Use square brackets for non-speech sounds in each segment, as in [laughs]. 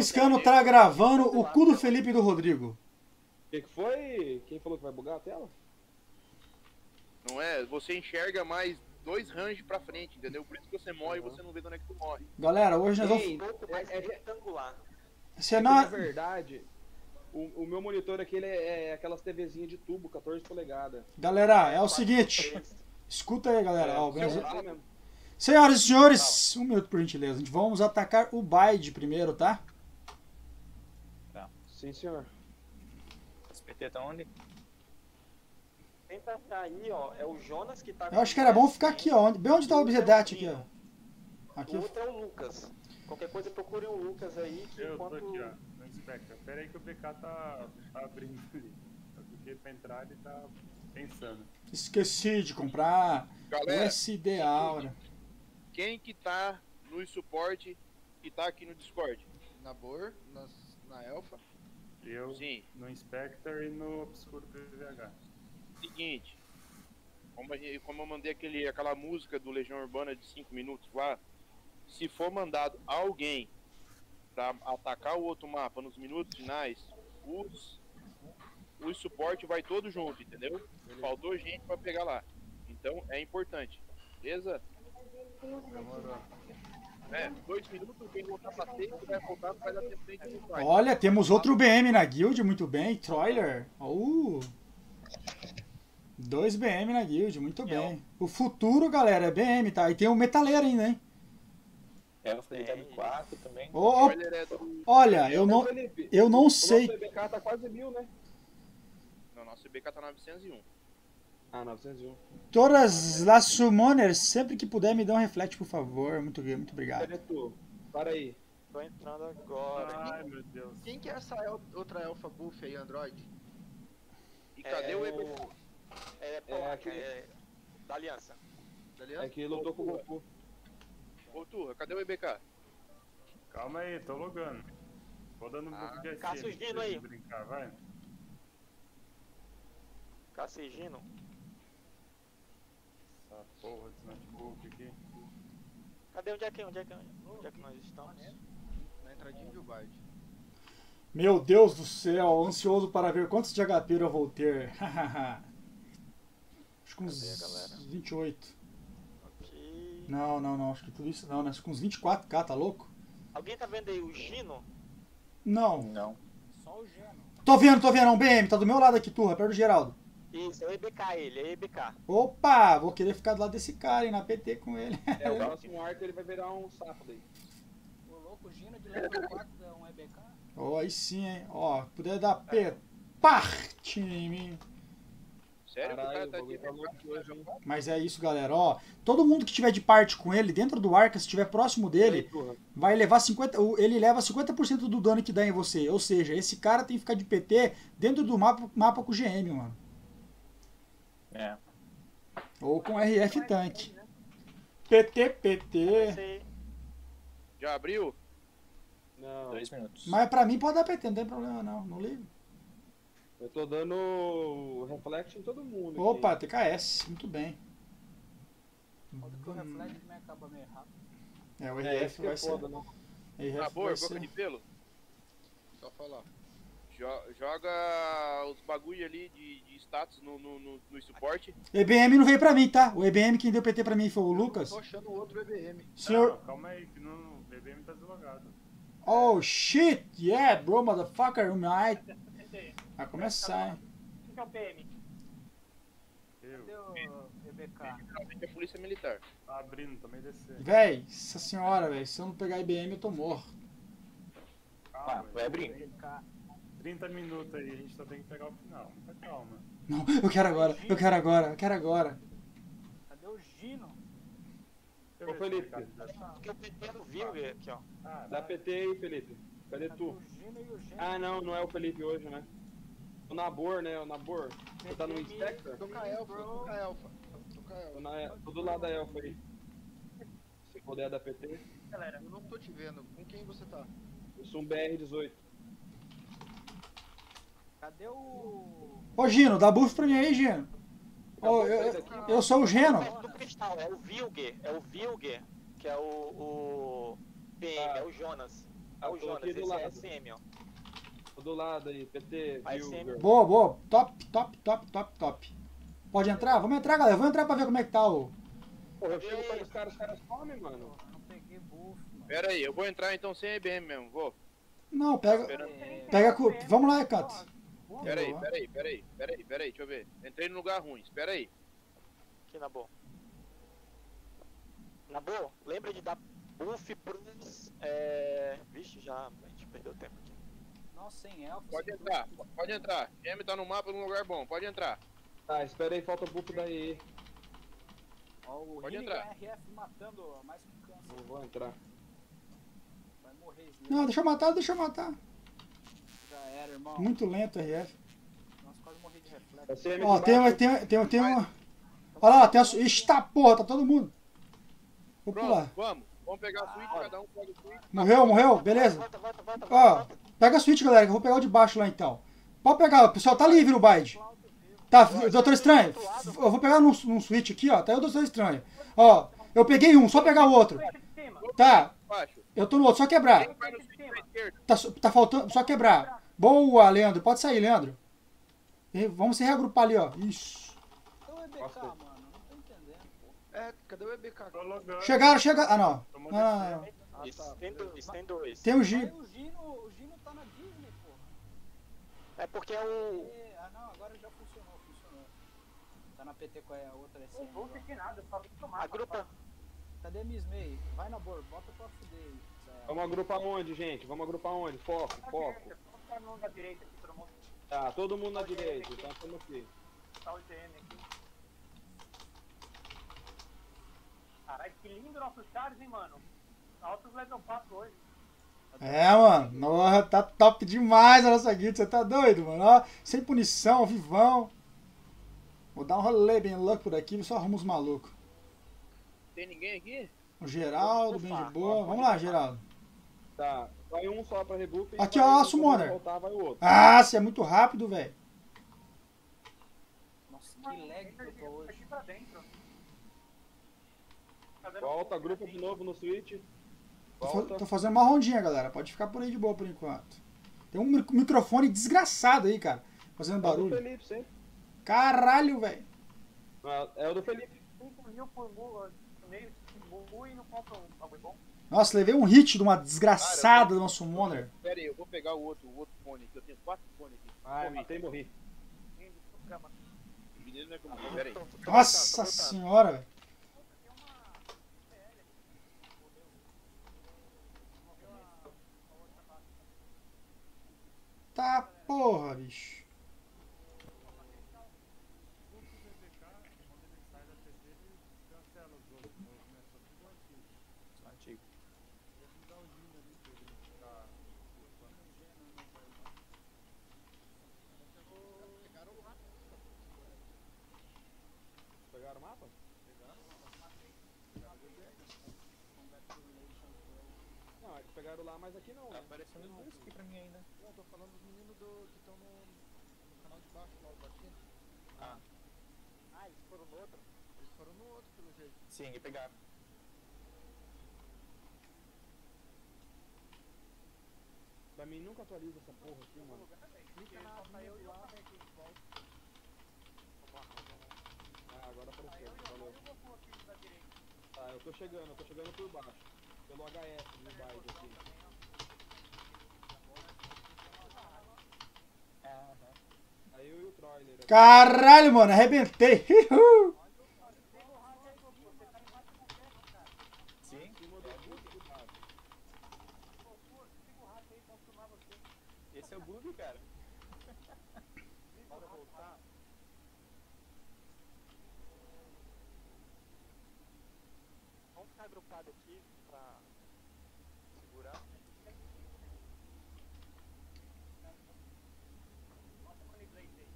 piscando, tá gravando o cu do Felipe e do Rodrigo. O que, que foi? Quem falou que vai bugar a tela? Não é? Você enxerga mais dois ranges pra frente, entendeu? Por isso que você morre e você não vê de onde é que tu morre. Galera, hoje nós vamos. Ei, é- é retangular. Você É que, na não. verdade, o, o meu monitor aqui ele é, é aquelas TVzinhas de tubo, 14 polegadas. Galera, é o seguinte. Escuta aí, galera. É. Senhoras e senhores, um minuto por gentileza. A gente vamos atacar o Bide primeiro, tá? Sim, senhor. Os PT tá onde? Tenta achar aí, ó. É o Jonas que tá Eu acho que era bom ficar aqui, ó. Onde- Bem onde tá o Obsedate aqui, ó. Aqui. O outro é o Lucas. Qualquer coisa procurem o Lucas aí, que Eu tô enquanto... aqui, ó, no Inspector. Pera aí que o BK tá, tá abrindo ali. Cliquei pra entrar e tá pensando. Esqueci de comprar Galera, USD Aura. quem que tá no suporte e tá aqui no Discord? Na Bor, nas, na Elfa. Eu Sim. no Inspector e no Obscuro PVH. Seguinte, como, gente- como eu mandei aquele, aquela música do Legião Urbana de 5 minutos lá, se for mandado alguém pra atacar o outro mapa nos minutos finais, os, os suporte vai todo junto, entendeu? Faltou gente pra pegar lá. Então é importante. Beleza? Demorou. É, dois minutos, quem voltar pra ter, vai voltar, vai dar tempo de. Olha, temos outro BM na guild, muito bem. Troiler. Uh. Dois BM na guild, muito bem. O futuro, galera, é BM, tá? E tem o metaleiro ainda, hein? É, o Felipe tá no 4 também. Ô, Spoiler é do. olha, eu Ô, não, eu não o sei. nosso EBK tá quase mil, né? Não, nosso BK tá 901. Ah, 901. Todas as summoners, sempre que puder, me dão um reflect, por favor. Muito, muito obrigado. Cadê tu? Para aí. Tô entrando agora. Ai, meu Deus. Quem que é essa el- outra Elfa buff aí, Android? E cadê É o EBK? É, polaca, aquele- é da Aliança. Tá É ligado? que lutou com o Goku. Ô Turra, cadê o EBK? Calma aí, tô logando. Vou dando um Ah, pouco de Caça pra Dino gente aí. brincar, vai. Essa porra desse notebook aqui. Cadê onde é que, onde é que, onde é que nós estamos? Na entradinha de Ubard. Meu Deus do céu, ansioso para ver quantos de HP eu vou ter. [laughs] acho que uns Cadê a galera? 28. Aqui. Não, não, não, acho que tudo isso não, né? Acho que uns 24k, tá louco? Alguém tá vendo aí o Gino? Não. Não. Só o Geno. Tô vendo, tô vendo, é um BM, tá do meu lado aqui, turra, perto do Geraldo. Isso, é o EBK ele, é EBK. Opa, vou querer ficar do lado desse cara, hein, na PT com ele. É, o próximo arco ele vai virar um sapo daí. O louco Gino de level 4 é um EBK. Ó, aí sim, hein. Ó, puder dar P. Parte em mim. Sério que o Caralho, cara o tá aqui? tá louco hoje, hein? Mas é isso, galera. Ó, todo mundo que tiver de parte com ele, dentro do arca, se estiver próximo Aí, dele, turra. vai levar 50. o- Ele leva 50% do dano que dá em você. Ou seja, esse cara tem que ficar de PT dentro do mapa, mapa com GM, mano. É. Ou com RF tanque. PT, PT. Já abriu? Não, Dois minutos. Mas pra mim pode dar PT, não tem problema não. Não ligo. eu tô dando reflect em todo mundo. aqui. Opa, TKS. Muito bem. Pode que o reflexo também acaba meio rápido. É, o É, RF é vai ser. foda, né? RF vai boca ser. de pelo? Só falar. Jo- joga os bagulho ali de, de status no, no, no, no suporte. EBM não veio pra mim, tá? O EBM quem deu PT pra mim foi o Lucas. Tô achando outro EBM. Senhor. Não, calma aí, que no o BBM tá deslogado. Oh shit! Yeah, bro, motherfucker, mate. Vai começar, hein? O que é o PM? Eu. Cadê o EBK? É polícia militar. Tá abrindo, também descer. Véi, essa senhora, véi, se eu não pegar IBM eu tô morto. Ah, vai abrir. EBK. 30 minutos aí, a gente só tem que pegar o final. Muita calma. Não, eu quero agora, eu quero agora, eu quero agora. Cadê o Gino? Ô, Felipe. o mercado já- Porque o PT Vilger aqui, ó. Ah, Dá PT aí, Felipe. Cadê Cadê tu? o Gino e o Geno? Ah, não, não é o Felipe hoje, né? O Nabor, né? O Nabor. Você tá no Inspector? Tô com a Elfa, tô com a Elfa. Tô com a Tô, Elfa. na, tô do lado da Elfa aí. Se puder dar PT. Galera, eu não tô te vendo. Com quem você tá? Eu sou um BR-18. Cadê o. Ô Gino, dá buff pra mim aí, Gino. Ô, eu, eu, eu sou o Geno. Perto do cristal, é o Vilger, é o Vilger, que é o, o PM, Ah. é o Jonas. É o Jonas, aqui do esse é lado. SM, ó. Tô do lado aí, PT, sim. girl? Boa, boa. Top, top, top, top, top. Pode entrar? Vamos entrar, galera. Vamos entrar pra ver como é que tá o. Porra, eu chego perto dos caras, os caras comem, mano. Não peguei buff, mano. Pera aí, eu vou entrar então sem EBM mesmo, vou. Não, pega. É, Pega cu- Vamos lá, Recato. Pera aí, Boa. pera aí, pera aí, pera aí, pera aí, deixa eu ver. Entrei no lugar ruim, espera aí. Aqui na boa. Na boa, lembra de dar buff pros. É. Vixe, já a gente perdeu tempo aqui. Nossa, sem elfo. Pode entrar, tudo. pode entrar. M tá no mapa num lugar bom, pode entrar. Tá, espera aí, falta o buff da EE. Ó, o Pode entrar. RF matando mais que câncer. Não vou entrar. Vai morrer Não, deixa eu matar, deixa eu matar. Era, irmão. Muito lento, RF. Nossa, quase morri de reflexo. Tá Ó, tem, baixo. tem, tem, tem uma. Olha lá, tem a. tá porra, tá todo mundo. Vou Pronto, pular. vamos. Vamos pegar a suíte, cada um pega a suíte. Morreu, morreu? Beleza. Volta, volta, volta, Ó, pega a suíte, galera, que eu vou pegar o de baixo lá então. Pode pegar, o pessoal tá livre no Bide. Tá, Doutor Estranho, eu vou pegar num, num switch aqui, ó. Tá aí o Doutor Estranho. Ó, eu peguei um, só pegar o outro. Tá, eu tô no outro, só quebrar. Tá, tá faltando, só quebrar. Boa, Leandro, pode sair, Leandro. Vamos se reagrupar ali, ó. Isso. Cadê o EBK, mano? Não tô entendendo, pô. É, cadê o EBK? Chegaram, chegaram. Ah, não. Tomou Não, não, não. Ah, Isso, tá. tem dois, tem dois. Tem o Gino, o Gino tá na Disney, porra. É porque é o. Ah, não, agora já funcionou, funcionou. Tá na PT com a outra SM. Não vou nada, eu só vim tomar. A grupa. Cadê a Miss May? Vai na boa, bota pra fuder aí. Zé. Vamos agrupar onde, gente? Vamos agrupar onde? Foco, foco. Vamos ficar no da direita aqui, todo mundo Tá, todo mundo na direita, então estamos aqui. tá o ITM aqui. Caralho, que lindo nosso Charles, hein, mano? Altos level 4 hoje. É, mano. Nossa, tá top demais a nossa guild. Você tá doido, mano? Ó, sem punição, vivão. Vou dar um rolê bem louco por aqui, só arruma os malucos. Tem ninguém aqui? O Geraldo, bem de boa. Vamos lá, Geraldo. Tá, vai um só pra e Aqui, ó, quando Summoner. voltar, vai o outro. Ah, você é muito rápido, velho. Nossa, que lag que eu tô hoje. Aqui pra dentro. Tá Volta, grupa de novo no switch. Volta. tô fazendo uma rondinha, galera. Pode ficar por aí de boa por enquanto. Tem um mi- microfone desgraçado aí, cara. Fazendo É o do barulho. Felipe, sempre. Caralho, velho. Ah, É o do Felipe. 5 mil por mu- meio mu e não compra um bagulho bom. Nossa, levei um hit de uma desgraçada do nosso Summoner. Pera aí, eu vou pegar o outro, o outro fone aqui. Eu tenho quatro fones aqui. Ah, eu Morri. matei e morri. É. Nossa senhora, velho. Tá porra, bicho. O mapa? Não, eles pegaram lá, mas aqui não. Tá né? aparecendo dois aqui pra mim ainda. Não, tô falando dos meninos do, que estão no, no canal de baixo, lá, o Baquinho. Ah, eles foram no outro? Eles foram no outro, pelo jeito. Sim, e pegaram. Pra mim nunca atualiza essa porra aqui, mano. Clica na abinha do lado e volta. Agora apareceu. Valeu. Tá, eu tô chegando, eu tô chegando por baixo. Pelo HS no bairro aqui. Aí. Caralho, mano, arrebentei. [laughs] Uhul. Sim, Em cima do bus do lado. esse é o bug, cara. Bora voltar. Vamos ficar agrupado aqui pra segurar. Isso aqui.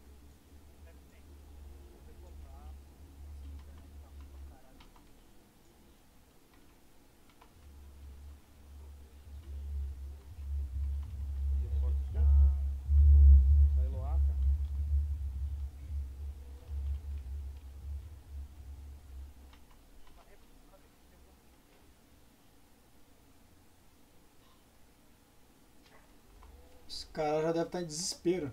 Sai Loaca. cara já deve estar em desespero.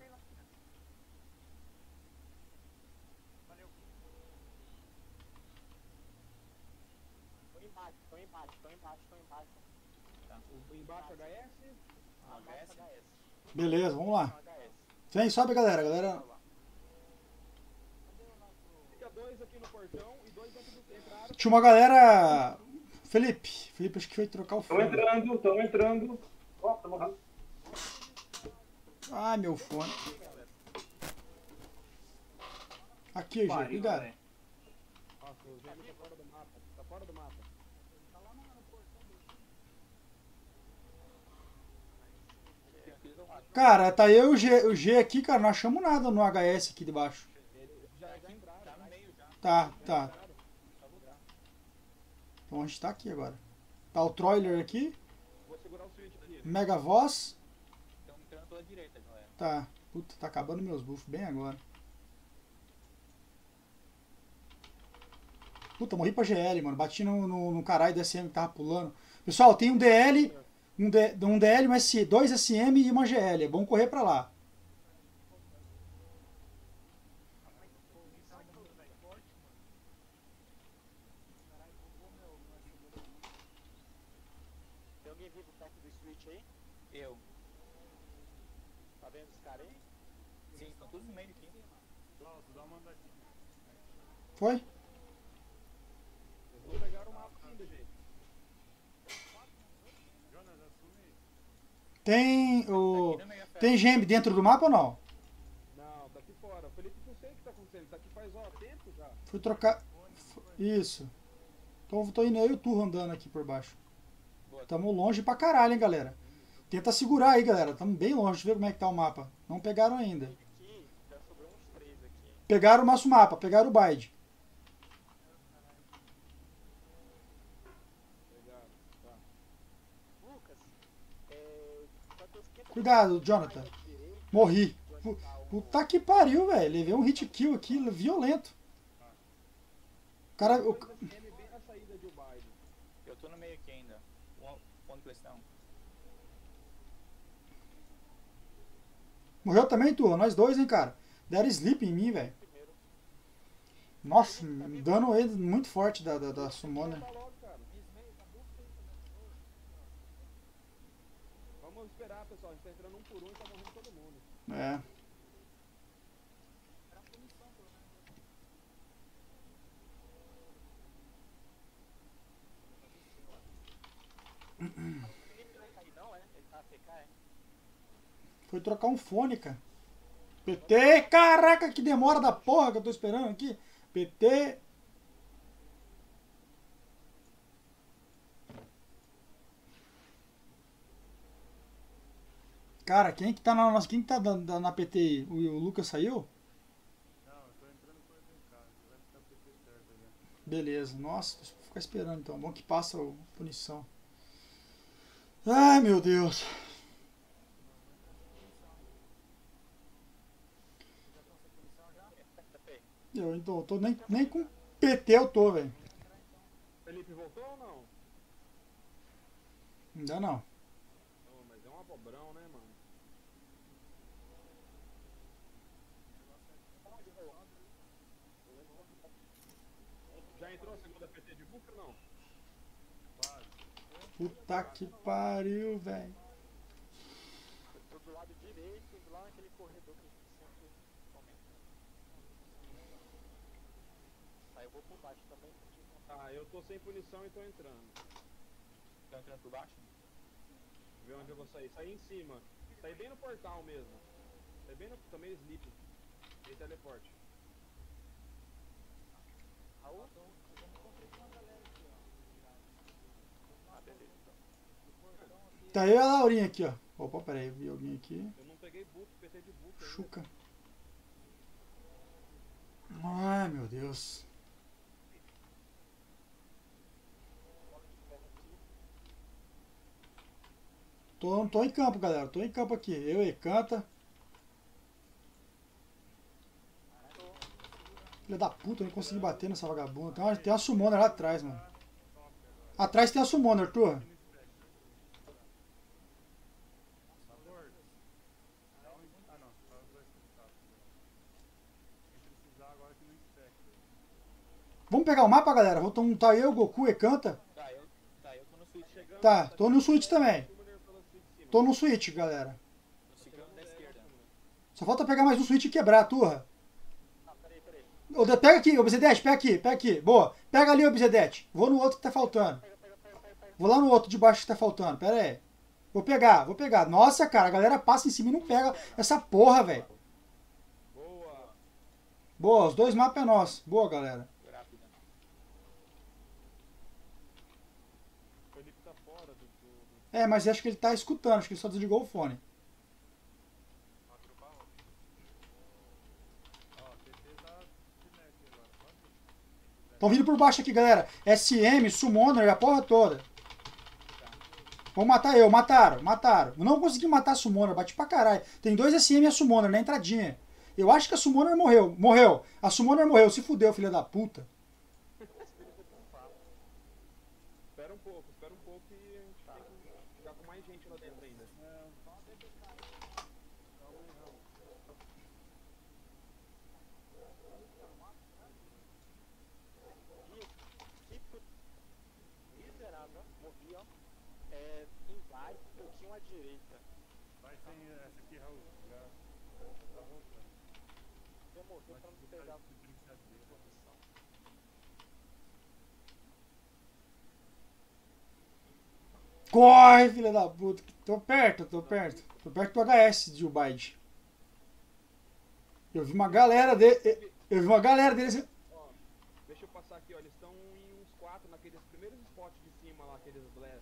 Beleza, vamos lá. Vem, sobe galera, galera. Tinha uma galera. Felipe, Felipe acho que foi trocar o Estão fone. entrando, estão entrando. Ó, tamo rápido. Ai meu fone. Aqui, gente, cuidado. Nossa, o gêmeo tá fora do mapa. Tá fora do mapa. Cara, tá eu e o G, o G aqui, cara, não achamos nada no HS aqui debaixo. Tá. Tá. Então a gente tá aqui agora. Tá o Troiler aqui, Vou segurar o switch aqui. Mega Voz. Estão entrando pela direita. Tá. Puta, tá acabando meus buffs bem agora. Puta, morri pra GL, mano. Bati no, no, no caralho do SM que tava pulando. Pessoal, tem um DL, um, D, um DL, um S, dois SM e uma GL. É bom correr pra lá. Tem alguém vivo perto do switch aí? Eu. Tá vendo os caras aí? Sim, estão todos no meio aqui. Klaus, dá uma andadinha. Foi? Eles não pegaram o mapa ainda, gente. Jonas, assume aí. Tem Tá o. festa. Tem gem dentro do mapa ou não? Não, tá aqui fora. O Felipe não sei o que tá acontecendo. Tá aqui faz, ó, tempo já. Fui trocar. Isso. Então tô indo eu e o Turro andando aqui por baixo. Boa. Tamo longe pra caralho, hein, galera. Tenta segurar aí, galera. Tamo bem longe. Deixa eu ver como é que tá o mapa. Não pegaram ainda. Pegaram o nosso mapa, pegaram o Bide. Cuidado, Jonathan. Morri. Puta que pariu, velho. Levei um hit kill aqui violento. O cara. o-. Eu tô no meio aqui ainda. Onde eles estão? Morreu também, Turro? Nós dois, hein, cara. Deram sleep em mim, velho. Nossa, dano ele muito forte da, da, da Summoner. Vamos esperar, pessoal. A gente tá entrando um por um e tá morrendo todo mundo. É. Felipe não tá aí não, é? Ele tá AFK, é? Foi trocar um fone, cara. PT, caraca, que demora da porra que eu tô esperando aqui. PT. Cara, quem que tá na nossa. Quem que tá da- na PT aí? O, o Lucas saiu? Não, eu tô entrando por DK. Vai ficar PT certo. Beleza. Nossa, deixa eu ficar esperando então. Bom que passa a punição. Ai, meu Deus. Eu então, tô nem, nem com PT eu tô, velho. Felipe voltou ou não? Ainda não. Não, mas é um abobrão, né, mano? Já entrou a segunda PT de buff ou não? Puta que pariu, velho. Eu tô do lado direito, lá naquele corredor que a gente sempre comenta. Aí eu vou por baixo também. Tá, eu tô sem punição e tô entrando. Estão entrando por baixo? Ver onde eu vou sair. Sair em cima. Sair bem no portal mesmo. Sair bem no. Também sleep. E teleporte. Raul? Ah, beleza. Tá eu e a Laurinha aqui, ó. Opa, peraí, vi alguém aqui. Eu não peguei buff, PT de ainda. Chuca. Ai, meu Deus. Tô, tô em campo, galera. Tô em campo aqui. Eu e canta. Filha da puta, eu não consegui bater nessa vagabunda. Tem uma, tem a summoner lá atrás, mano. Atrás tem a summoner, Arthur. Vamos pegar o mapa, galera? Vou tá eu, Goku e canta. Tá, tá, eu tô no Switch chegando. Tá, tô no Switch também. Tô no switch, galera. Só falta pegar mais um switch e quebrar a turra. Pega aqui, Obsedete, pega aqui, pega aqui. Boa. Pega ali, Obsedete. Vou no outro que tá faltando. Vou lá no outro de baixo que tá faltando. Pera aí. Vou pegar, vou pegar. Nossa, cara, a galera passa em cima e não pega essa porra, velho. Boa. Boa, os dois mapas é nosso. Boa, galera. Rápida. O Felipe tá fora do. do, do... É, mas acho que ele tá escutando, acho que ele só desligou o fone. Estão vindo por baixo aqui, galera. SM, Summoner, a porra toda. Vão matar eu, mataram, mataram. Não consegui matar a Summoner, bati pra caralho. Tem dois SM e a Summoner na entradinha. Eu acho que a Summoner morreu. Morreu. A Summoner morreu. Se fudeu, filha da puta. Espera um pouco, espera um pouco e a gente tem que ficar com mais gente lá dentro ainda. Tipo, miserável, morri, ó. É, invade, um pouquinho à direita. Vai sem essa aqui, Raul. Já, já tá voltando. Eu morri pra não Tá pegar de brincadeira. posição. Corre, filha da puta. Tô perto, tô perto. Tô perto do HS de Ubaid. Eu vi uma galera de... Eu vi uma galera deles. Ó, deixa eu passar aqui, ó. Eles estão em uns quatro naqueles primeiros spots de cima lá, aqueles blast.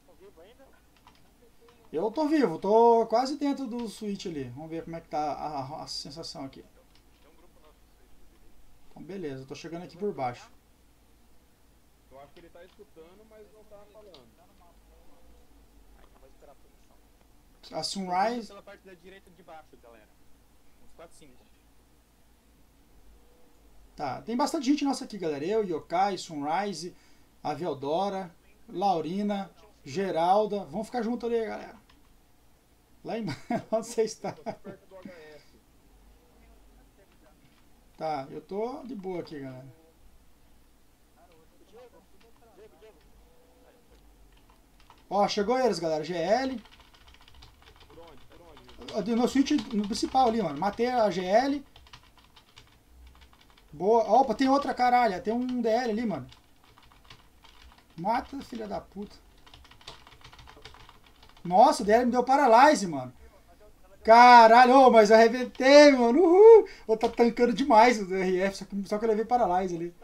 Estão vivos ainda? Eu tô vivo, tô quase dentro do switch ali. Vamos ver como é que tá a, a- a sensação aqui. Um. Então, beleza, eu tô chegando aqui por baixo. Eu acho que ele tá escutando, mas não tá falando. Aí então vai esperar a posição. A Sunrise. Pela parte da direita de baixo, galera. Uns 4, 5. Tá, tem bastante gente nossa aqui, galera. Eu, Yokai, Sunrise, a Veldora, Laurina, Geralda. Vamos ficar junto ali, galera. Lá embaixo, [laughs] onde você está? Tá, eu tô de boa aqui, galera. Ó, chegou eles, galera. GL. No switch no principal ali, mano. Matei a GL. Boa. Opa, tem outra caralho. Tem um DL ali, mano. Mata, filha da puta. Nossa, o DL me deu paralyze, mano. Caralho, mas eu arrebentei, mano. Uhul. Tá tancando demais o DRF, só que, só que eu levei paralyze ali.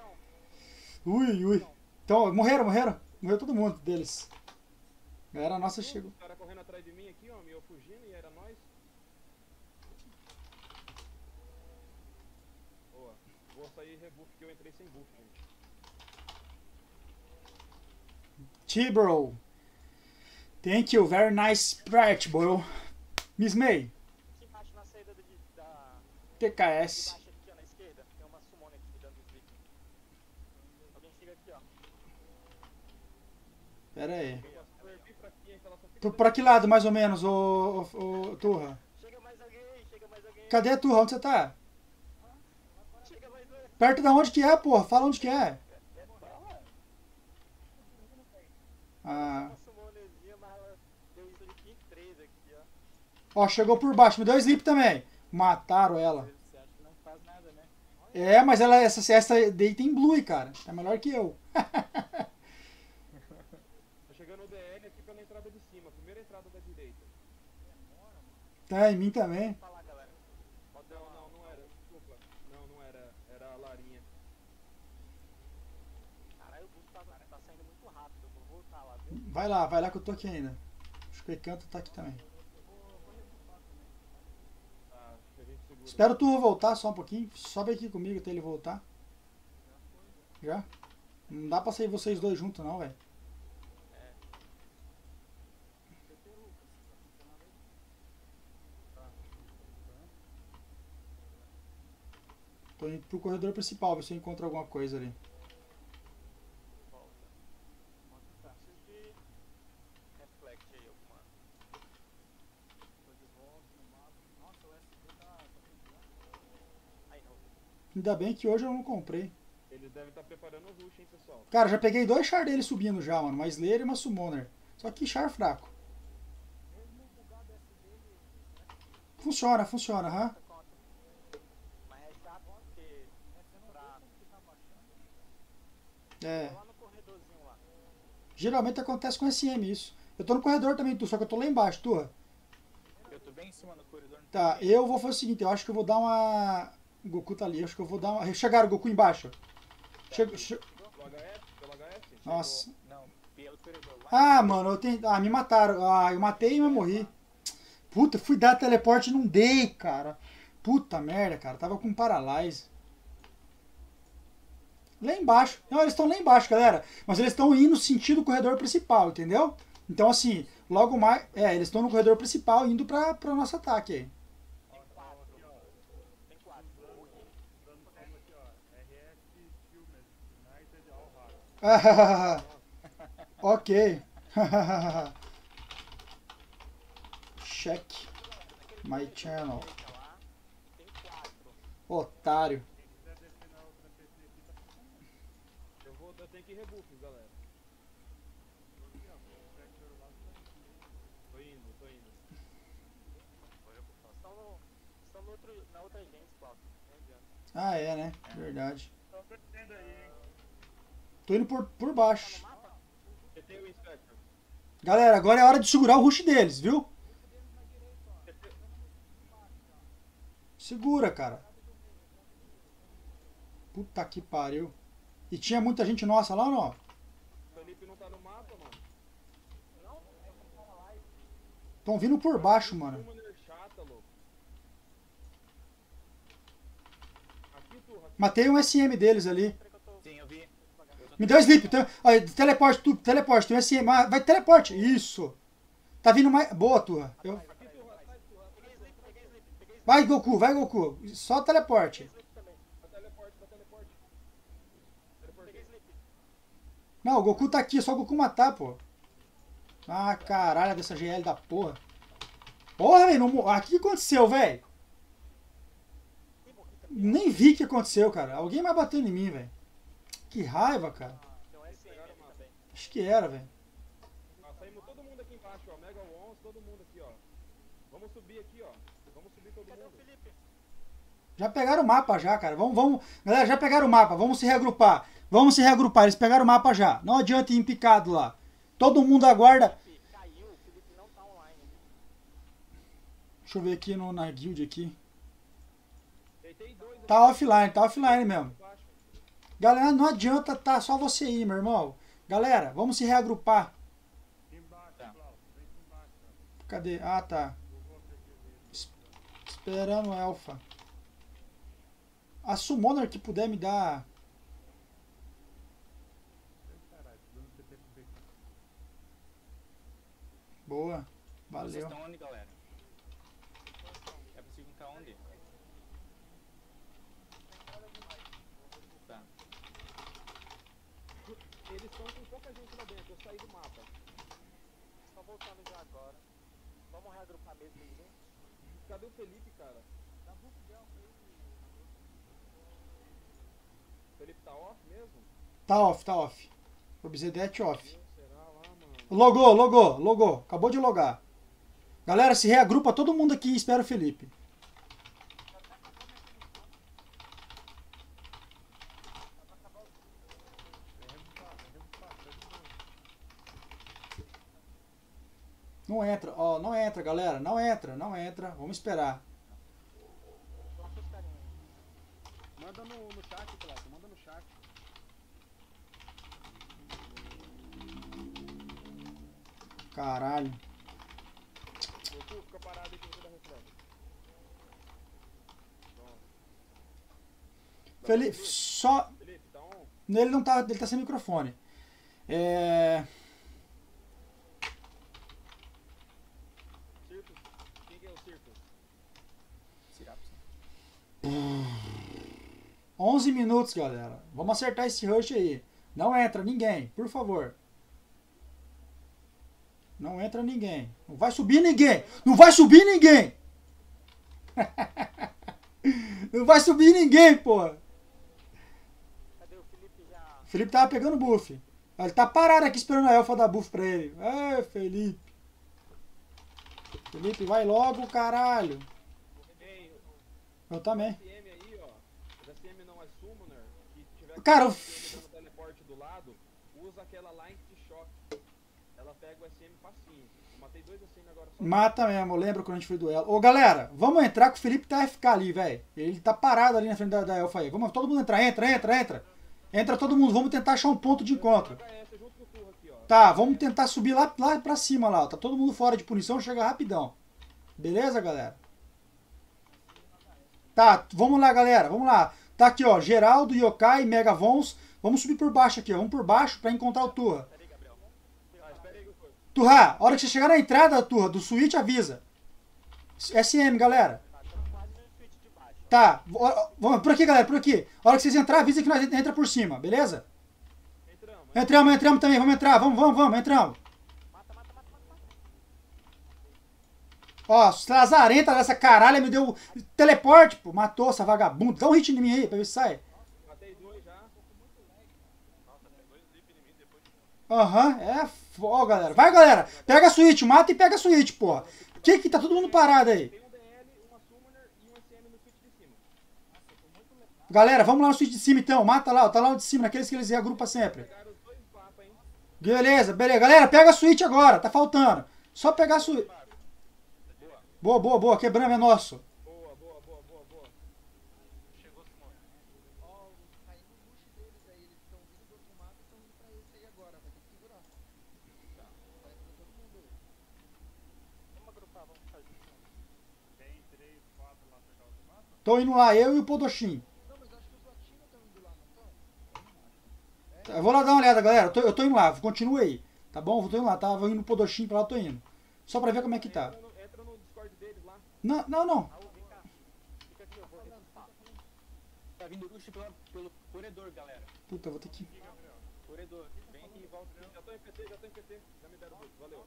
Ui, ui. Então, morreram, morreram. Morreu todo mundo deles. Galera, nossa, chegou. Os caras correndo atrás de mim aqui, ó. Eu fugindo e era nós. Boa. Vou sair rebuff que eu entrei sem buff, gente. T-Bro. Thank you, very nice sprite, bro. Miss May. TKS. Pera aí. Tô pra que lado, mais ou menos, ô, ô, ô, Turra? Chega mais alguém, chega mais alguém. Cadê a Turra? Onde você tá? Perto da onde que é, porra? Fala onde que é. Ah, ó. chegou por baixo. Me deu sleep também. Mataram ela. É, mas ela, essa, essa deita em blue, cara. É melhor que eu. [laughs] Tá chegando o DL aqui pela entrada de cima, primeira entrada da direita. Tá em mim também. Galera. Bota Não, uma- não, não era, desculpa. Não, não era, a Larinha. Caralho, o bus tá, tá saindo muito rápido. Eu vou voltar lá, viu? Vai lá, vai lá que eu tô aqui ainda. Acho que o Encanto tá aqui também. Tá. Espera o Turro voltar só um pouquinho. Sobe aqui comigo até ele voltar. Já? Não dá pra sair vocês dois juntos não, velho. Tô indo pro corredor principal, ver se eu encontro alguma coisa ali. Tá, tá. Ainda bem que hoje eu não comprei. Eles devem estar preparando o rush, hein, pessoal. Cara, já peguei dois char dele subindo já, mano. Uma Slayer e uma Summoner. Só que char fraco. Funciona, funciona, aham. Mas é chato porque pra... É. lá no corredorzinho lá. Geralmente acontece com SM isso. Eu tô no corredor também, tu, só que eu tô lá embaixo, tu. Eu tô bem em cima do corredor. Tá, eu vou fazer o seguinte, eu acho que eu vou dar uma. O Goku tá ali, eu acho que eu vou dar uma. Chegaram o Goku embaixo. Chega, che- Pelo HS? Pelo HS? Nossa. Não, pelo corredor. Lá Ah, mano, eu tenho. Ah, me mataram. Ah, eu matei e eu morri. Puta, fui dar teleporte e não dei, cara. Puta merda, cara. Tava com paralyse. Lá embaixo. Não, eles estão lá embaixo, galera. Mas eles estão indo sentido corredor principal, entendeu? Então, assim, logo mais. É, eles estão no corredor principal indo pra, pra nosso ataque aí. [laughs] Ok. [laughs] Check my channel. Otário. Quem quiser descer na outra PC aqui, tá funcionando. Eu, ir rebuffs, galera. Aqui, ó, o Vector lá tá aqui. Tô indo, tô indo. Estão, no, estão no outro, na outra agência, adianta. Ah, é, né? Verdade. Tô descendo aí, hein. Tô indo por, por baixo. Você tem o Inspector. Galera, agora é hora de segurar o rush deles, viu? Segura, cara. Puta que pariu. E tinha muita gente nossa lá ou não? Felipe não tá no mapa, mano. Estão vindo por baixo, mano. Matei um SM deles ali. Sim, eu vi. Me deu sleep. Tem... Aí, teleporte, tu, teleporte. Tem um SM. Ah, vai, teleporte. Isso. Tá vindo mais. Boa, turra. Eu... Vai, Goku, vai, Goku. Só teleporte. também. Dá teleporte, dá teleporte. Peguei Teleportei. sleep. Não, o Goku tá aqui. É só o Goku matar, pô. Ah, caralho, dessa GL da porra. Porra, velho. não mo- Ah, O que aconteceu, velho? Nem vi o que aconteceu, cara. Alguém vai batendo em mim, velho. Que raiva, cara. SM ali também. Acho que era, velho. Ah, saímos todo mundo aqui embaixo, ó. Mega Wons, todo mundo aqui, ó. Vamos subir aqui, ó. Vamos subir todo Cadê o mundo. Felipe? Já pegaram o mapa já, cara. Vamos, vamos. Galera, já pegaram o mapa. Vamos se reagrupar. Vamos se reagrupar. Eles pegaram o mapa já. Não adianta ir em picado lá. Todo mundo aguarda. Deixa eu ver aqui no, na guild aqui. Tá offline, tá offline mesmo. Galera, não adianta tá só você aí, meu irmão. Galera, vamos se reagrupar. Cadê? Ah, tá. Esperando o Elfa. A Summoner que puder me dar. Ai, Caralho, tô dando PT pro BK. Boa. Vocês Valeu. estão onde, galera? É possível ficar onde? Tá. Eles estão com pouca gente lá dentro. Eu saí do mapa. Estão voltando já agora. Vamos reagrupar mesmo, ninguém? Cadê o Felipe, cara? O Felipe tá off mesmo? Tá off, tá off. Obsedete off. Logou, logou, logou. Acabou de logar. Galera, se reagrupa todo mundo aqui espera o Felipe. Não entra, ó, não entra, galera. Não entra, não entra. Vamos esperar. Manda no, no chat, Cláudio, manda no chat. Caralho. Goku, fica parado aí que você dá reflexo. Felipe, só. Ele não tá. Ele tá sem microfone. É. Circus? Quem que é o Circus? Siraps. 11 minutos, galera. Vamos acertar esse rush aí. Não entra ninguém, por favor. Não entra ninguém. Não vai subir ninguém. Não vai subir ninguém. [laughs] Não vai subir ninguém, porra. Cadê o Felipe tava pegando buff. Ele tá parado aqui esperando a Elfa dar buff pra ele. É, Felipe. Felipe, vai logo, caralho. Eu também. SM aí, ó. Pega o SM facinho. Matei dois SM agora só. Mata mesmo, eu lembro quando a gente foi duelo. Ô galera, vamos entrar que o Felipe tá FK ali, velho. Ele tá parado ali na frente da, da Elfa aí. Vamos todo mundo entrar, entra, entra, entra. Entra todo mundo, vamos tentar achar um ponto de encontro. Tá, vamos tentar subir lá, lá pra cima lá, ó. Tá todo mundo fora de punição, chega rapidão. Beleza, galera? Tá, vamos lá, galera, vamos lá. Tá aqui, ó, Geraldo, Yokai, Mega Vons. Vamos subir por baixo aqui, ó. Vamos por baixo pra encontrar o Turra. Peraí, Gabriel. Ah, espera aí que eu fui. Turra, a hora que você chegar na entrada, Turra, do switch, avisa. SM, galera. Tá, vamos por aqui, galera, por aqui. A hora que vocês entrar, avisa que nós entra por cima, beleza? Entramos. Entramos, entramos também, vamos entrar, vamos, vamos, vamos, entramos. Mata, mata, mata, mata, mata. Ó, lazarenta dessa caralho me deu teleporte, pô. Matou essa vagabunda. Dá um hit em mim aí pra ver se sai. Matei dois já. Aham, é foda, galera. Vai, galera. Pega a suíte, mata e pega a suíte, porra. Que que tá todo mundo parado aí? Galera, vamos lá no suíte de cima então. Mata lá, ó, tá lá o de cima, naqueles que eles agrupam sempre. Beleza, beleza. Galera, pega a suíte agora, tá faltando. Só pegar a suíte. Boa, boa, boa. Quebrando é nosso. Boa, boa, boa, boa, boa. Chegou, Simone. Ó, tá indo o luxo deles aí, eles estão vindo do outro mapa e estão indo pra esse aí agora, vai ter que segurar. Tá. Vai entrar todo mundo aí. Vamos agrupar, vamos fazer isso. Tem três, quatro lá pegar Tô indo lá, eu e o Podoshin. Não, mas eu acho que os latinos estão indo lá, não estão? Eu vou lá dar uma olhada, galera. Eu tô, eu tô indo lá, continua aí. Tá bom? Eu tô indo lá, tava indo pro Podoshin pra lá, tô indo. Só pra ver como é que tá. Entra no, entra no Discord deles lá. Não, não, não. Tá vindo rush pelo, pelo corredor, galera. Puta, eu vou ter que. Corredor. Vem aqui e volta. Já tô em PT, já tô em PT. Já me deram boost, valeu.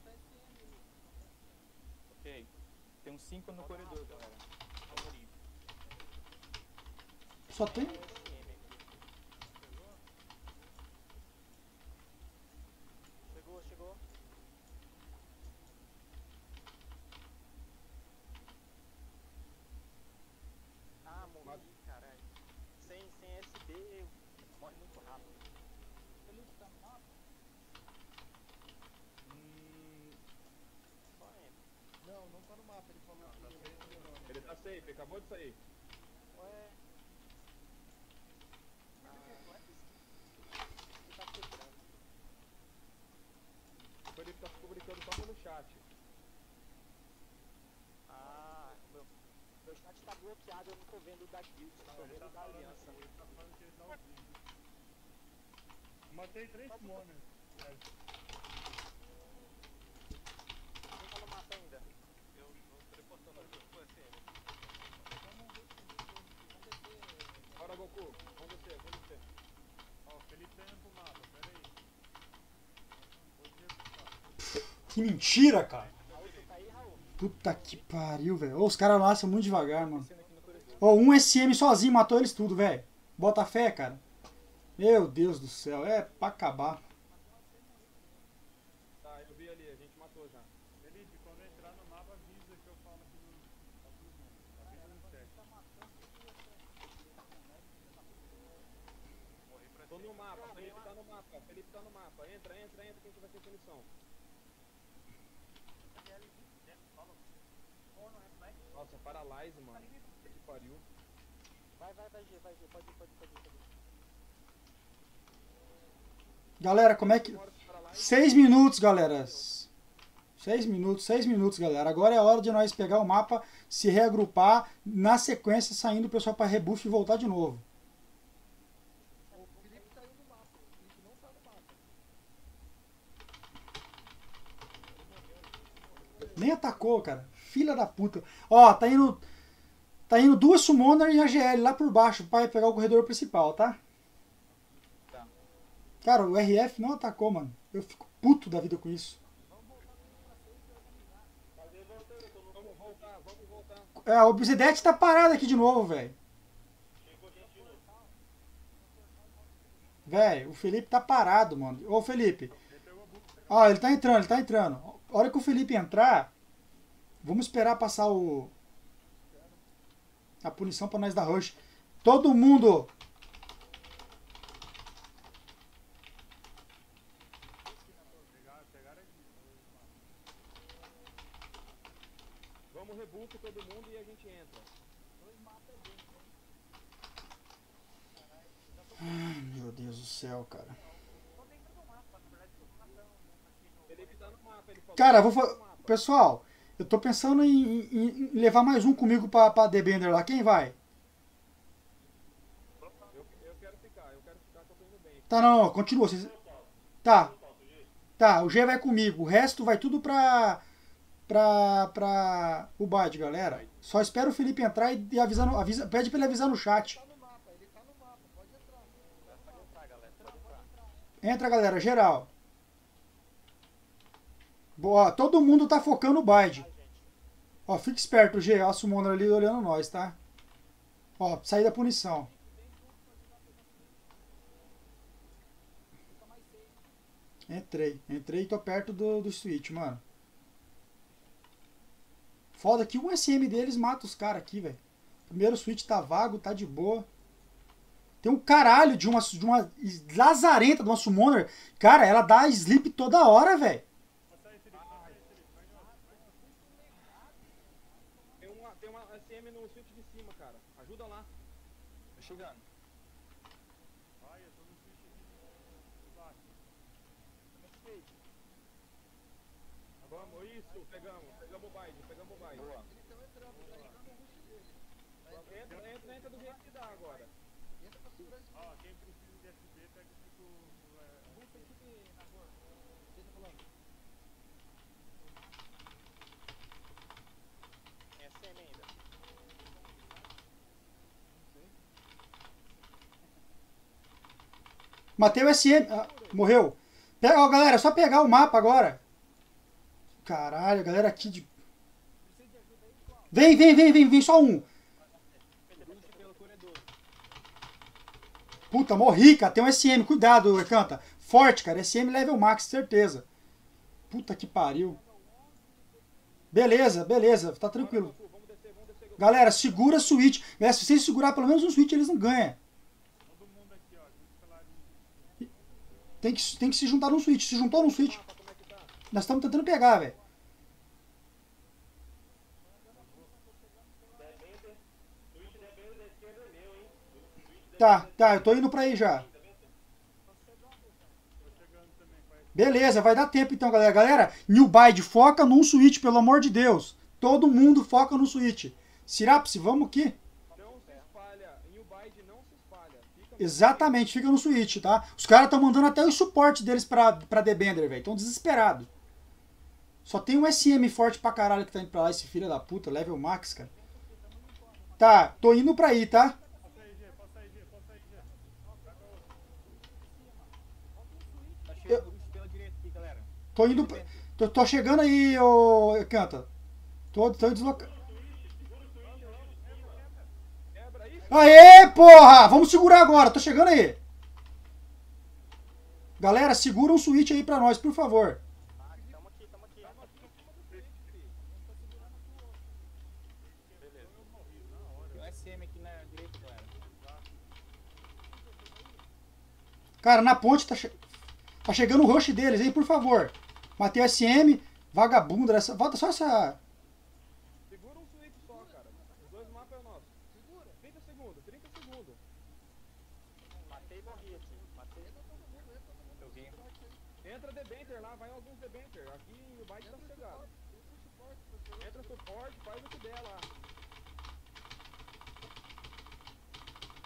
Ok. Tem uns 5 no corredor, galera. Só tem. Chegou, chegou. Ah, morri, caralho. Sem, sem SB, morre muito rápido. Felipe tá no mapa? Hum, Só entra. Não, não tá no mapa, ele falou que ele respondeu. ele tá safe, acabou de sair. Ué. Ah, ele tá quebrando. O Felipe tá se comunicando só pelo chat. Ah, meu, meu chat tá bloqueado, eu não tô vendo o da guild, eu tô vendo tá o da aliança. ele tá falando que ele tá ouvindo. Matei três summoners. É, Quem tá no mapa ainda? Eu não tô reportando aqui, eu SM. Bora, Goku. Vamos descer, vamos descer. Ó, o Felipe tá indo pro mapa, pera aí. Vou te ressuscitar. Que mentira, cara. Tá? Puta que pariu, velho. Ô, Os caras são muito devagar, mano. Corredor. Ô, um SM sozinho matou eles tudo, velho. Bota fé, cara. Meu Deus do céu, é pra acabar. Tá, eu vi ali, a gente matou já. Felipe, quando entrar no mapa, avisa que eu falo aqui no. Tá. Tô no mapa, Felipe tá no mapa, Felipe tá no mapa. Entra, entra, entra, quem tiver sem punição. Nossa, paralyze, mano. Que pariu. Vai, vai, vai, G, vai, G, pode ir, pode ir, pode ir, pode ir. Galera, como é que. Seis minutos, galera. Seis minutos, seis minutos, galera. Agora é a hora de nós pegar o mapa, se reagrupar, na sequência saindo o pessoal pra rebuff e voltar de novo. O Felipe saiu do mapa, o Felipe não no mapa. Nem atacou, cara. Filha da puta. Ó, tá indo. Tá indo duas Summoner e a GL lá por baixo pra pegar o corredor principal, tá? Tá. Cara, o RF não atacou, mano. Eu fico puto da vida com isso. Vamos voltar, vamos voltar. É, o Obsidet tá parado aqui de novo, velho. Velho, o Felipe tá parado, mano. Ô, Felipe. Ó, ele tá entrando, ele tá entrando. A hora que o Felipe entrar, vamos esperar passar o. A punição pra nós dar rush. Todo mundo. Vamos rebuff todo mundo e a gente entra. Ai, meu Deus do céu, cara. Felipe tá no mapa, ele falou. Cara, eu vou fa... Pessoal, eu tô pensando em, em- em levar mais um comigo pra, pra The Bender lá. Quem vai? Eu, eu quero ficar, eu quero ficar que eu tô indo bem. Tá, não, continua. Vocês... Tá. Tá, o G vai comigo. O resto vai tudo pra. pra. pra. o Bad, galera. Só espera o Felipe entrar e, e avisar no- avisa, pede pra ele avisar no chat. Tá no mapa, ele tá no mapa, pode entrar. Pode entrar, galera. Pode entrar. Entra, galera, geral. Boa, todo mundo tá focando o Bide. Ó, fica esperto, G. Ó, a ali olhando nós, tá? Ó, sair da punição. Entrei, entrei e tô perto do, do switch, mano. Foda que o SM deles mata os caras aqui, velho. Primeiro switch tá vago, tá de boa. Tem um caralho de uma, de uma lazarenta de uma summoner. Cara, ela dá sleep toda hora, velho. Tem uma, tem uma SM no switch de cima, cara. Ajuda lá. Tô chegando. Vamos, isso, pegamos. Pegamos o Biden, pegamos o Biden. Boa. Eles estão entrando, tá entrando no rush deles. Vai entrar, Entra, entra, entra do jeito que dá agora. entra pra segurar esse Ó, quem precisa de SB, pega o tipo. é, rush aqui na. Quem tá falando? SM ainda. Matei o SM. Ah, morreu. Pega, ó, galera, é só pegar o mapa agora. Caralho, galera aqui de. Vem, vem, vem, vem, vem, só um. Puxa pelo corredor. Puta, morri, cara. Tem um SM, cuidado, canta. Forte, cara. SM level max, certeza. Puta que pariu. Beleza, beleza, tá tranquilo. Galera, segura a. Galera, se vocês segurar pelo menos um switch, eles não ganham. Tem que, tem que se juntar num switch. Se juntou num tá? Nós estamos tentando pegar, velho. Tá, tá, eu tô indo pra aí já. Beleza, vai dar tempo então, galera. Galera, New Bide, foca num switch, pelo amor de Deus. Todo mundo foca no switch. Siraps, vamos aqui. Exatamente, fica no switch, tá? Os caras estão mandando até o suporte deles pra, pra The Bender, velho. Tão desesperados. Só tem um SM forte pra caralho que tá indo pra lá, esse filho da puta, level max, cara. Tá, tô indo pra aí, tá? Passa aí, G, passa aí, G, passa aí, G. Tá chegando o rush pela direita aqui, galera. Tô indo. Tô, tô chegando aí, ô. Canta. Tô, tô deslocando. Aê, porra! Vamos segurar agora, tô chegando aí. Galera, segura um switch aí pra nós, por favor. Cara, na ponte tá, che- tá chegando o rush deles, hein, por favor. Matei o SM, vagabundo, essa, volta só essa. Segura um switch só, cara. Os dois mapas é nosso. Segura. 30 segundos, 30 segundos. Matei e morri aqui. Matei. Eu vi. Entra Debenter lá, vai alguns Debenter. Aqui o Ubide tá chegado. Entra suporte, faz o que der lá.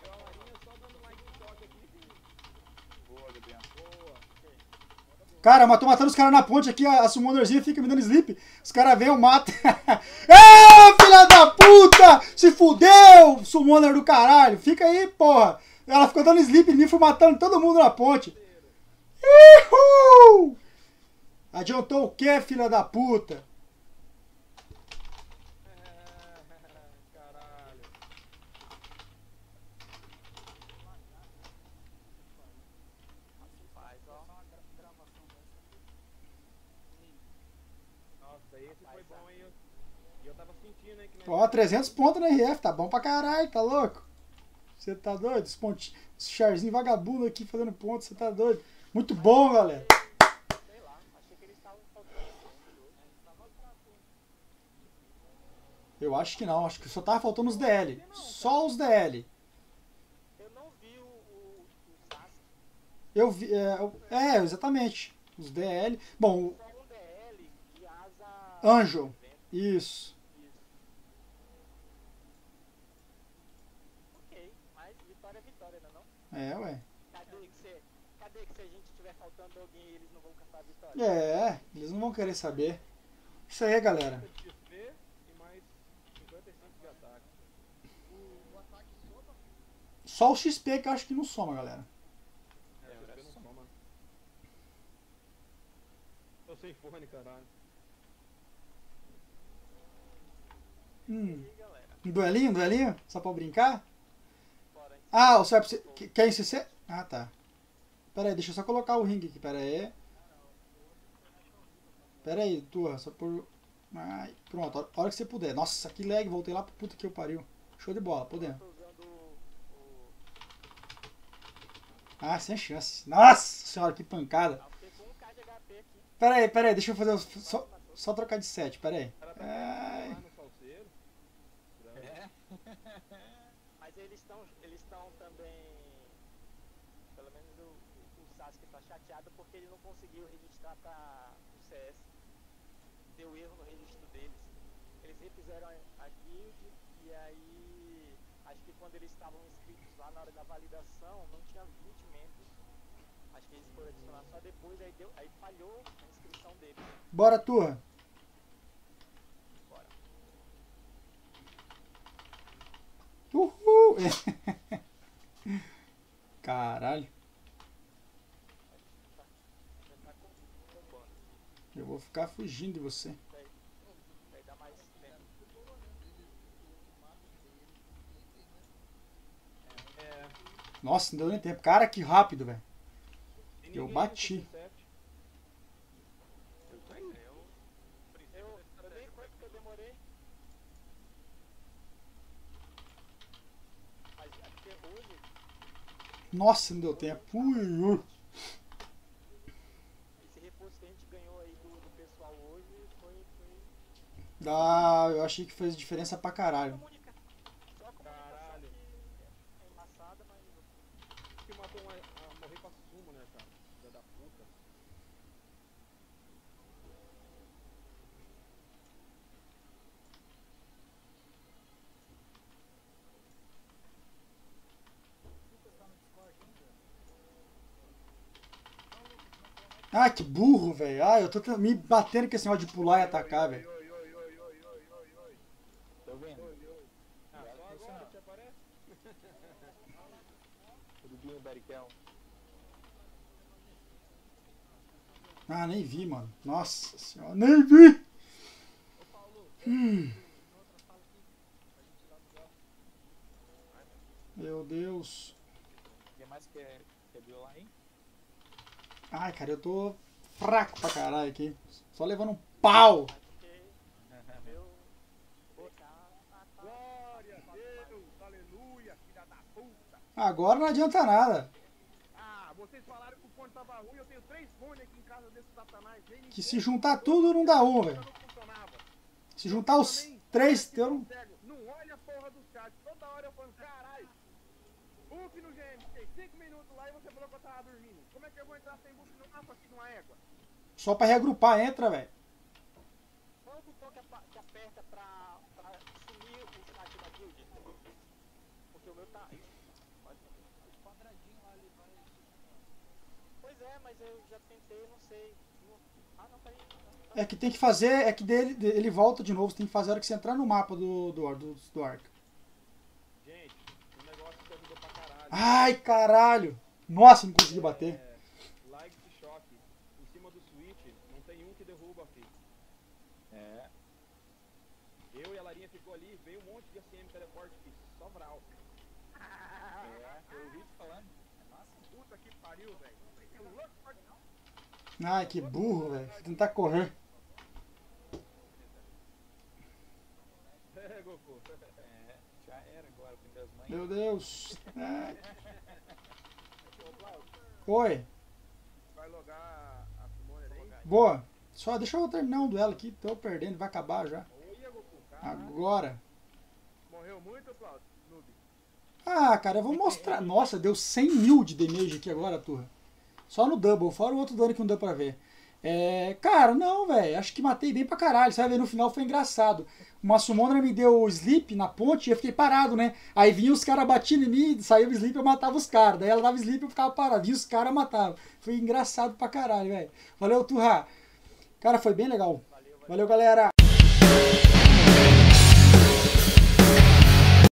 Eu, a Larinha só dando like no toque aqui. Boa, Gabriel. Boa. Cara, mas tô matando os caras na ponte aqui, a, a summonerzinha fica me dando sleep. Os caras vêm, eu mato. Ê, [laughs] filha da puta! Se fudeu, summoner do caralho. Fica aí, porra. Ela ficou dando sleep em mim, fui matando todo mundo na ponte. Ihu! Adiantou o quê, filha da puta? Caralho. esse foi bom, hein? E eu tava sentindo, hein, que... Ó, 300 pontos na RF, tá bom pra caralho, tá louco? Você tá doido? Esse, ponti... Esse charzinho vagabundo aqui fazendo ponto, você tá doido? Muito bom, galera. Eu acho que não, acho que só tava faltando os DL. Só os DL. Eu não vi o, Eu vi. É, é, exatamente. Os DL. Bom. Anjo. Isso. Isso. Ok, mas vitória é vitória, não é? É, ué. Cadê que você. Cadê que se a gente tiver faltando alguém eles não vão caçar a vitória? É, eles não vão querer saber. Isso aí, galera. de XP e mais 55 de ataque. O, o ataque soma. Só o XP que eu acho que não soma, galera. É, o XP não soma. Tô sem fone, caralho. Hum. E aí? Um duelinho, um duelinho? Só pra brincar? Ah, você vai precisar. que- Quer em CC? Ah, tá. Pera aí, deixa eu só colocar o ringue aqui, pera aí. Pera aí, turra, só por. Ai, pronto, a hora que você puder. Nossa, que lag, voltei lá pro puta que eu pariu. Show de bola, o- Ah, sem chance. Nossa senhora, que pancada. Ah. Pera aí, pera aí, deixa eu fazer. Só, só trocar de set, pera aí. O cara tá Ai. lá no salseiro. É. Mas eles estão eles estão também. Pelo menos o, o, o Sasuke chateado porque ele não conseguiu registrar pra o CS. Deu erro no registro deles. Eles refizeram a, a guild e aí. Acho que quando eles estavam inscritos lá na hora da validação não tinha 20 membros. Acho que eles foram adicionar só depois, aí, deu, aí falhou a inscrição deles. Bora, turra. Bora. Uhul! [laughs] Caralho, Já tá com, combando. eu vou ficar fugindo de você. Nossa, não deu nem tempo. Cara, que rápido, velho. Eu bati. no 67. Eu tenho. Eu, eu, eu nem quanto que eu demorei. Mas porque hoje, Nossa, não deu tempo. Ui, ui. esse reforço que a gente ganhou aí do, do pessoal hoje foi, Ah, eu achei que fez diferença pra caralho. Caralho. é embaçada, mas pra sumo, né, cara? Filha da puta. Ah, que burro, velho. Ah, eu tô me batendo com esse negócio de pular e atacar, velho. Vendo. Ah, só agora te aparece? [laughs] Tudo bem, Baricão? Ah, nem vi, mano. Nossa senhora, nem vi! Hum. Meu Deus. Quem mais quer, quer violar aí? Ai, cara, eu tô fraco pra caralho aqui. Só levando um pau. porque meu BK tá, tá Glória a Deus, aleluia, filha da puta. Agora não adianta nada. Ah, vocês falaram que o fone tava ruim, eu tenho três fones aqui em casa desse satanás. Nem Que se juntar tudo não dá um, velho. não. Se juntar os três, eu não. Cego, Não olha a porra do chat, toda hora eu falando, caralho. Buff no GM, tem 5 minutos lá e você falou que eu tava dormindo. Como é que eu vou entrar sem buff no mapa aqui numa égua? Só pra reagrupar, entra, velho. Qual é o botão que, apa- que aperta pra, pra sumir o chat da guild? Porque o meu tá. Ih, Pode Os quadradinhos lá, ele vai. Pois é, mas eu já tentei, não sei. Não- Ah, não, peraí. não, não. É que tem que fazer, é que dele, ele volta de novo. Você tem que fazer a hora que você entrar no mapa do, do, do, do Ark. Gente, um negócio que ajudou pra caralho. Ai, caralho. Nossa, não consegui bater. É, like de choque. Em cima do switch, não tem um que derruba, filho. É. Eu e a Larinha ficou ali, veio um monte de ACM teleporte, fiz só vral. É, eu ouvi falando. Massa. Puta que pariu, velho. Ai, que burro, velho. Vou tentar correr. Meu Deus. É. Oi. Boa. Só deixa eu terminar um duelo aqui. Tô perdendo, vai acabar já. Agora. Morreu muito, Ah, cara, eu vou mostrar. Nossa, deu 100 mil de damage aqui agora, turra. Só no double, fora o outro dano que não deu pra ver. É, cara, não, velho. Acho que matei bem pra caralho. Você vai ver no final foi engraçado. Uma summoner me deu sleep na ponte e eu fiquei parado, né? Aí vinha os caras batendo em mim, saía o sleep eu matava os caras. Daí ela dava sleep eu ficava parado. Vinha os caras matava. Foi engraçado pra caralho, velho. Valeu, Turra. Cara, foi bem legal. Valeu, galera.